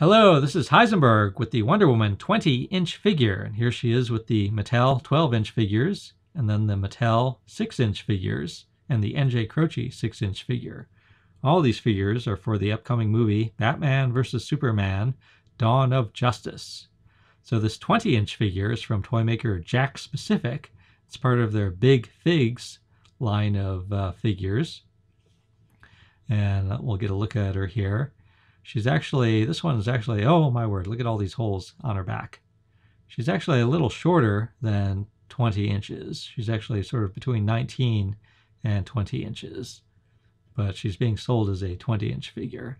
Hello, this is Heisenberg with the Wonder Woman 20 inch figure. And here she is with the Mattel 12 inch figures, and then the Mattel 6 inch figures, and the NJ Croce 6 inch figure. All these figures are for the upcoming movie Batman vs. Superman Dawn of Justice. So, this 20 inch figure is from toy maker Jakks Pacific. It's part of their Big Figs line of uh, figures. And we'll get a look at her here. She's actually, this one is actually, oh my word, look at all these holes on her back. She's actually a little shorter than 20 inches. She's actually sort of between 19 and 20 inches. But she's being sold as a 20 inch figure.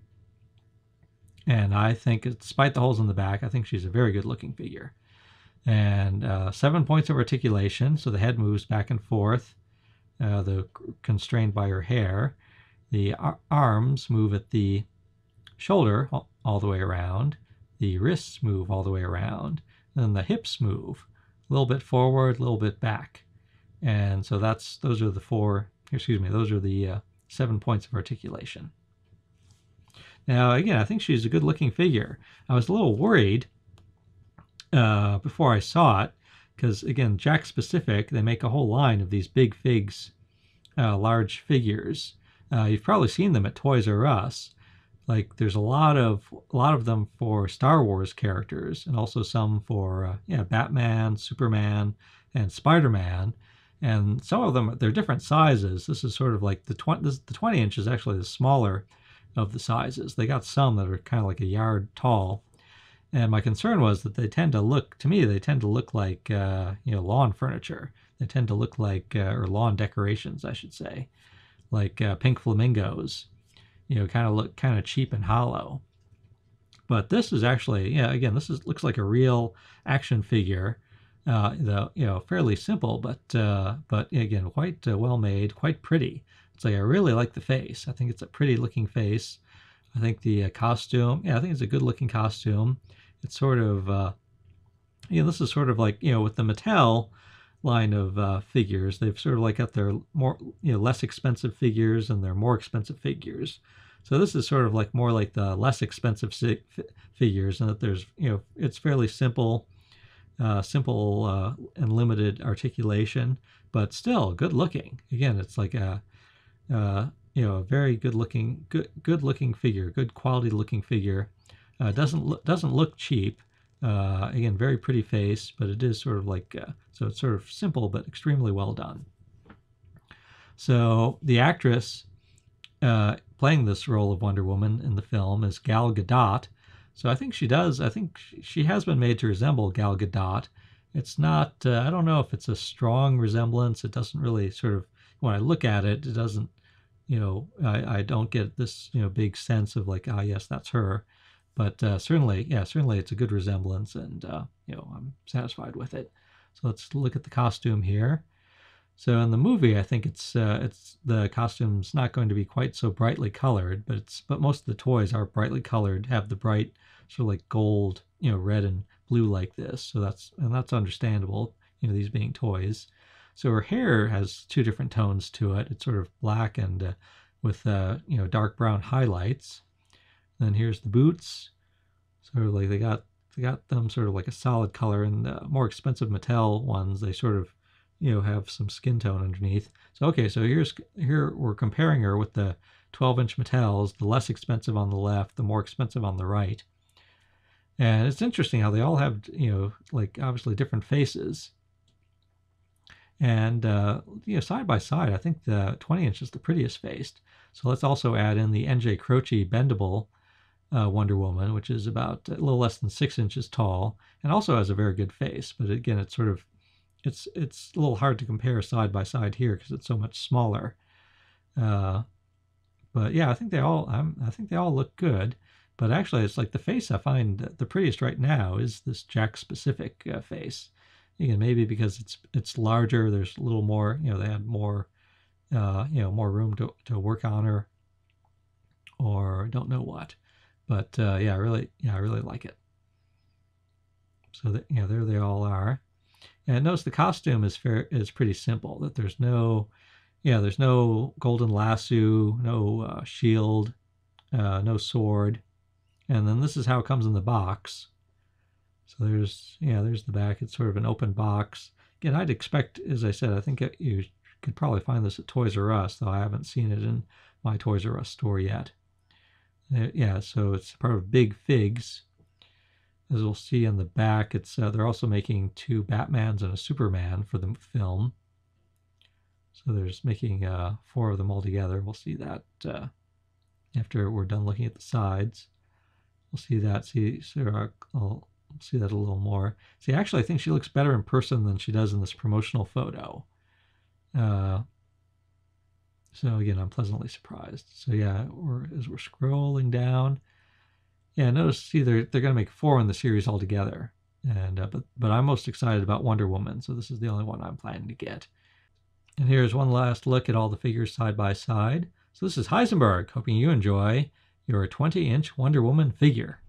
And I think, despite the holes in the back, I think she's a very good looking figure. And uh, seven points of articulation, so the head moves back and forth, uh, the constrained by her hair. The ar- arms move at the shoulder all the way around, the wrists move all the way around, and the hips move a little bit forward, a little bit back. And so that's those are the four, excuse me, those are the uh, seven points of articulation. Now, again, I think she's a good looking figure. I was a little worried uh, before I saw it because, again, Jakks Pacific, they make a whole line of these big figs, uh, large figures. Uh, you've probably seen them at Toys R Us like there's a lot of a lot of them for Star Wars characters and also some for uh, yeah Batman, Superman, and Spider-Man. And some of them they're different sizes. This is sort of like the 20 this, the 20 inch is actually the smaller of the sizes. They got some that are kind of like a yard tall. And my concern was that they tend to look to me they tend to look like uh, you know lawn furniture. They tend to look like uh, or lawn decorations, I should say, like uh, pink flamingos you know, kind of look kind of cheap and hollow. But this is actually, yeah, again, this is looks like a real action figure. Uh, the you know fairly simple, but uh, but again quite uh, well made, quite pretty. It's like I really like the face. I think it's a pretty looking face. I think the uh, costume, yeah, I think it's a good looking costume. It's sort of, uh, you know, this is sort of like you know with the Mattel line of uh, figures. They've sort of like got their more, you know, less expensive figures and their more expensive figures. So this is sort of like more like the less expensive figures, and that there's you know it's fairly simple, uh, simple uh, and limited articulation, but still good looking. Again, it's like a uh, you know a very good looking, good good looking figure, good quality looking figure. Uh, doesn't look, doesn't look cheap. Uh, again, very pretty face, but it is sort of like uh, so it's sort of simple but extremely well done. So the actress uh, playing this role of Wonder Woman in the film is Gal Gadot. So I think she does. I think she has been made to resemble Gal Gadot. It's not. Uh, I don't know if it's a strong resemblance. It doesn't really sort of. When I look at it, it doesn't. You know, I, I don't get this you know big sense of like ah yes that's her, but uh, certainly yeah certainly it's a good resemblance and uh, you know I'm satisfied with it. So let's look at the costume here. So in the movie, I think it's uh, it's the costume's not going to be quite so brightly colored, but it's but most of the toys are brightly colored, have the bright sort of like gold, you know, red and blue like this. So that's and that's understandable, you know, these being toys. So her hair has two different tones to it. It's sort of black and uh, with uh, you know dark brown highlights. And then here's the boots. Of like they got they got them sort of like a solid color, and the more expensive Mattel ones they sort of you know have some skin tone underneath. So okay, so here's here we're comparing her with the 12 inch Mattels, the less expensive on the left, the more expensive on the right. And it's interesting how they all have you know like obviously different faces. And uh, you know side by side, I think the 20 inch is the prettiest faced. So let's also add in the NJ Croce bendable uh, Wonder Woman, which is about a little less than six inches tall, and also has a very good face. But again, it's sort of it's it's a little hard to compare side by side here because it's so much smaller. Uh, but yeah, I think they all I'm, I think they all look good. But actually, it's like the face I find the prettiest right now is this Jakks Pacific uh, face. Again, maybe because it's it's larger. There's a little more. You know, they had more. Uh, you know, more room to, to work on her, or don't know what, but uh, yeah, I really, yeah, I really like it. So that know, there they all are. And notice the costume is fair is pretty simple. That there's no, yeah, there's no golden lasso, no uh, shield, uh, no sword. And then this is how it comes in the box. So there's, yeah, there's the back. It's sort of an open box. Again, I'd expect, as I said, I think you could probably find this at Toys R Us, though I haven't seen it in my Toys R Us store yet. Uh, yeah, so it's part of Big Figs. As we'll see in the back, it's uh, they're also making two Batmans and a Superman for the film. So there's making uh, four of them all together. We'll see that uh, after we're done looking at the sides. We'll see that. See, so I'll see that a little more. See, actually, I think she looks better in person than she does in this promotional photo. Uh, so again, I'm pleasantly surprised. So yeah, as we're scrolling down, yeah, notice see they're they're going to make four in the series altogether. And uh, but but I'm most excited about Wonder Woman, so this is the only one I'm planning to get. And here's one last look at all the figures side by side. So this is Heisenberg, hoping you enjoy your 20-inch Wonder Woman figure.